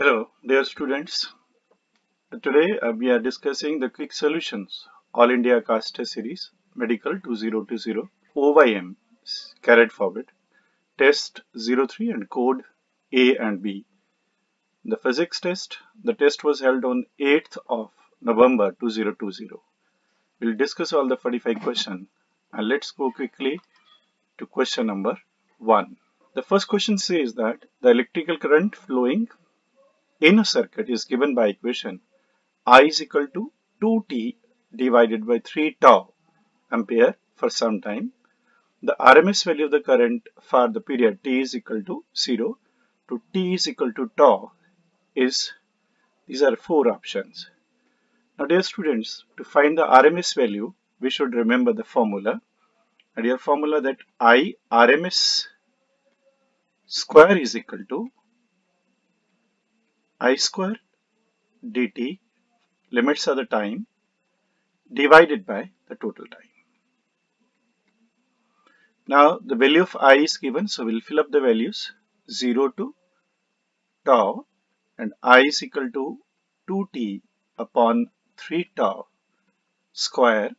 Hello, dear students. Today uh, we are discussing the quick solutions All India Test Series Medical 2020 OYM carried forward test 03 and code A and B. The physics test, the test was held on 8th of November 2020. We'll discuss all the 45 questions and let's go quickly to question number 1. The first question says that the electrical current flowing in a circuit is given by equation I is equal to 2T divided by 3 tau ampere for some time. The RMS value of the current for the period T is equal to 0 to T is equal to tau is, these are four options. Now dear students, to find the RMS value, we should remember the formula. And your formula that I RMS square is equal to I square dt limits are the time divided by the total time. Now the value of i is given so we'll fill up the values 0 to tau and i is equal to 2t upon 3 tau square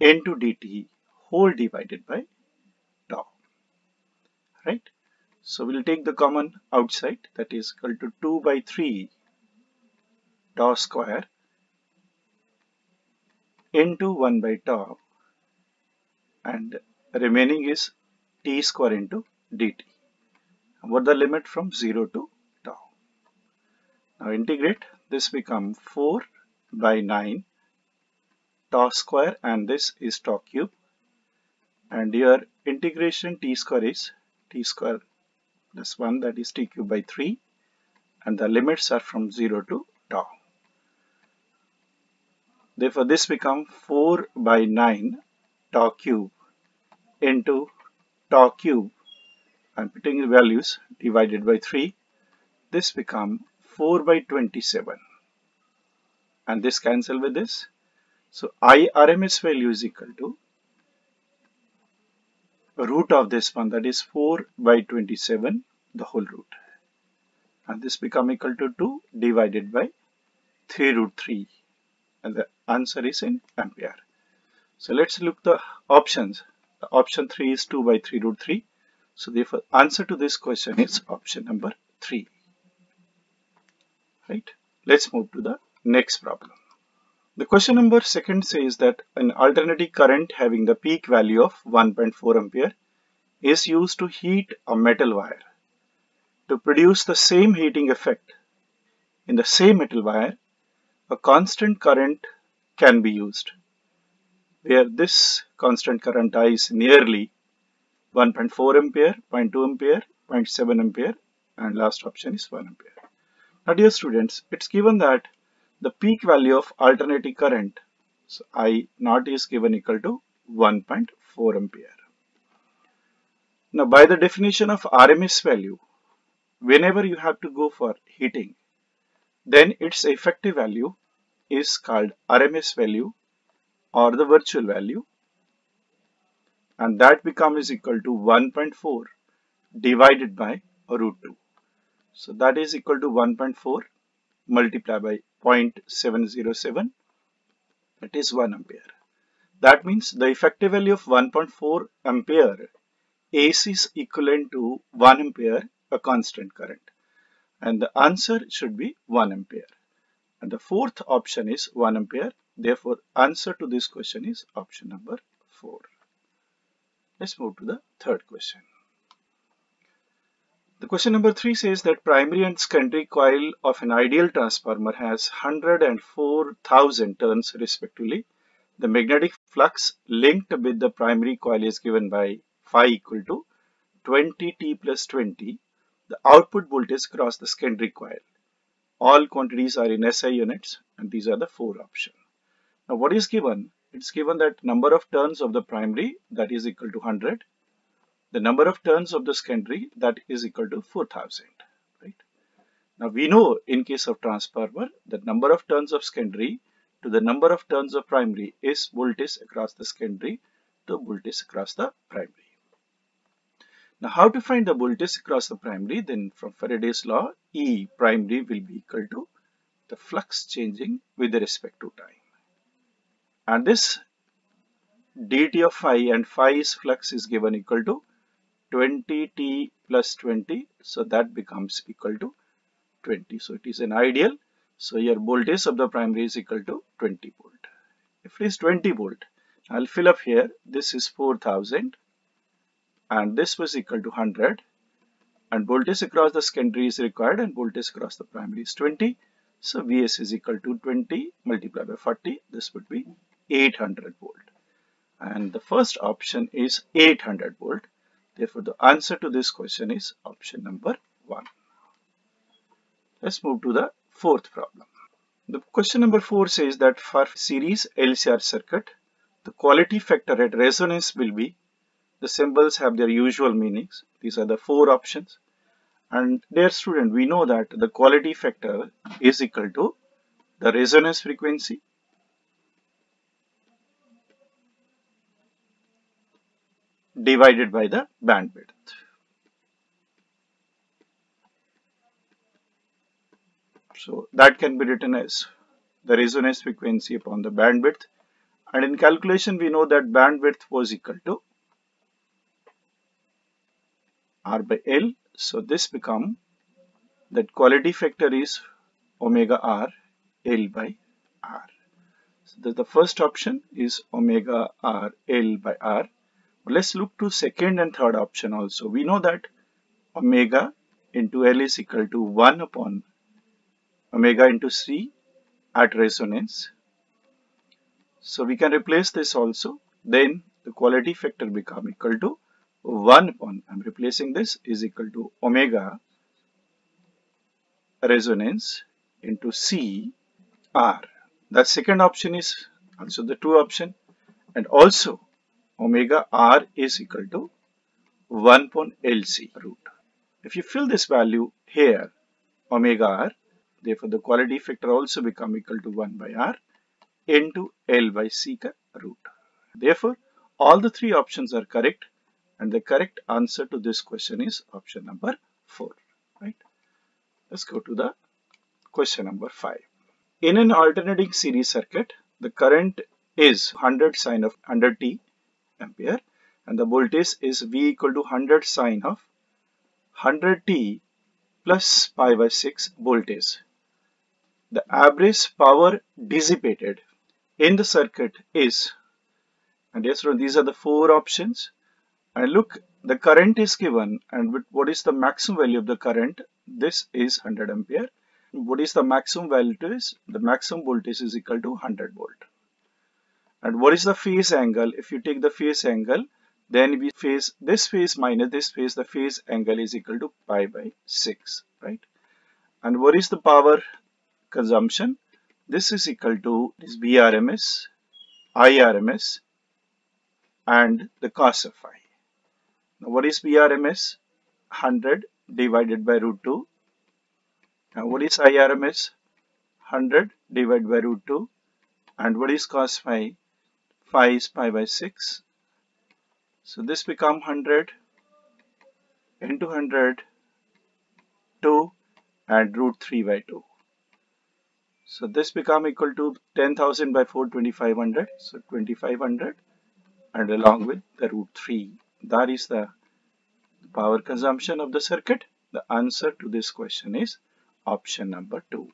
into dt whole divided by tau right so we'll take the common outside that is equal to 2 by 3 tau square into 1 by tau and remaining is t square into dt. What the limit from 0 to tau? Now integrate this become 4 by 9 tau square and this is tau cube and your integration t square is t square this one that is t cube by 3 and the limits are from 0 to tau. Therefore, this becomes 4 by 9 tau cube into tau cube I'm putting the values divided by 3. This becomes 4 by 27 and this cancel with this. So, I RMS value is equal to root of this one that is 4 by 27 the whole root and this become equal to 2 divided by 3 root 3 and the answer is in ampere. So let's look the options. The option 3 is 2 by 3 root 3. So therefore answer to this question is option number 3. Right. Let's move to the next problem. The question number second says that an alternating current having the peak value of 1.4 ampere is used to heat a metal wire. To produce the same heating effect in the same metal wire, a constant current can be used where this constant current I is nearly 1.4 ampere, 0.2 ampere, 0.7 ampere and last option is 1 ampere. Now dear students, it's given that the peak value of alternating current so I naught is given equal to 1.4 ampere. Now by the definition of RMS value, whenever you have to go for heating, then its effective value is called RMS value or the virtual value and that becomes equal to 1.4 divided by root 2. So that is equal to 1.4 multiplied by 0.707 that is 1 ampere. That means the effective value of 1.4 ampere AC is equivalent to 1 ampere a constant current and the answer should be 1 ampere. And the fourth option is 1 ampere. Therefore, answer to this question is option number 4. Let's move to the third question. The question number 3 says that primary and secondary coil of an ideal transformer has 104,000 turns respectively. The magnetic flux linked with the primary coil is given by phi equal to 20t plus 20 the output voltage across the secondary coil. All quantities are in SI units and these are the four options. Now what is given? It's given that number of turns of the primary that is equal to 100. The number of turns of the secondary that is equal to 4000. Right? Now we know in case of transformer that number of turns of secondary to the number of turns of primary is voltage across the secondary to voltage across the primary. Now how to find the voltage across the primary? Then from Faraday's law, E primary will be equal to the flux changing with respect to time. And this dt of phi and phi's flux is given equal to 20t plus 20. So that becomes equal to 20. So it is an ideal. So your voltage of the primary is equal to 20 volt. If it is 20 volt, I'll fill up here. This is 4000 and this was equal to 100 and voltage across the secondary is required and voltage across the primary is 20. So Vs is equal to 20 multiplied by 40. This would be 800 volt. And the first option is 800 volt. Therefore, the answer to this question is option number 1. Let's move to the fourth problem. The question number 4 says that for series LCR circuit, the quality factor at resonance will be, the symbols have their usual meanings. These are the four options. And dear student, we know that the quality factor is equal to the resonance frequency divided by the bandwidth. So that can be written as the resonance frequency upon the bandwidth and in calculation we know that bandwidth was equal to R by L. So this become that quality factor is omega R L by R. So the first option is omega R L by R. Let's look to second and third option also. We know that omega into L is equal to 1 upon omega into C at resonance. So we can replace this also. Then the quality factor become equal to 1 upon, I'm replacing this, is equal to omega resonance into C R. The second option is also the two option and also omega R is equal to 1 upon LC root. If you fill this value here, omega R, therefore the quality factor also become equal to 1 by R into L by C root. Therefore, all the three options are correct and the correct answer to this question is option number 4. Right? Let's go to the question number 5. In an alternating series circuit, the current is 100 sine of 100 t ampere and the voltage is V equal to 100 sine of 100 t plus pi by 6 voltage. The average power dissipated in the circuit is, and yes, these are the four options. And look the current is given and what is the maximum value of the current? This is 100 ampere. What is the maximum value is the maximum voltage is equal to 100 volt and what is the phase angle if you take the phase angle then we phase this phase minus this phase the phase angle is equal to pi by 6 right and what is the power consumption this is equal to this VRMS IRMS and the cos of phi now what is VRMS? 100 divided by root 2. Now what is IRMS? 100 divided by root 2. And what is cos phi? Phi is pi by 6. So this become 100 into 100 2 and root 3 by 2. So this become equal to 10,000 by 4 2500. So 2500 and along with the root 3 that is the power consumption of the circuit. The answer to this question is option number 2.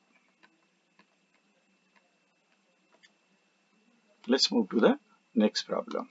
Let's move to the next problem.